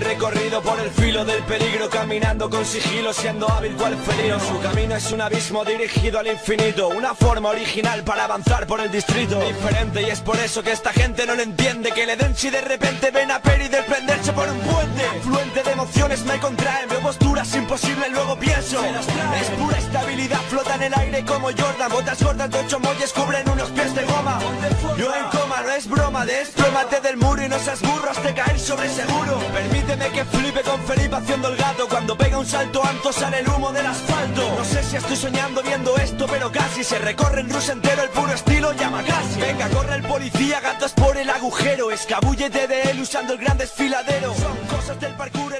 recorrido por el filo del peligro Caminando con sigilo, siendo hábil cual felino Su camino es un abismo dirigido al infinito Una forma original para avanzar por el distrito. Diferente y es por eso que esta gente no lo entiende Que le den si de repente ven a Peri desprenderse por un puente. Fluente de emociones me contraen Veo posturas imposibles, luego pienso. Es pura estabilidad, flota en el aire como Jordan. Botas gordas de ocho molles cubren unos pies de goma. Yo en coma, no es broma, desplómate del muro y no seas burro hasta caer sobre seguro que flipe con Felipe haciendo el gato. Cuando pega un salto alto sale el humo del asfalto. No sé si estoy soñando viendo esto, pero casi Se recorre en Rus entero el puro estilo casi. Venga, corre el policía, gatos por el agujero. Escabúllete de él usando el gran desfiladero. Son cosas del parkour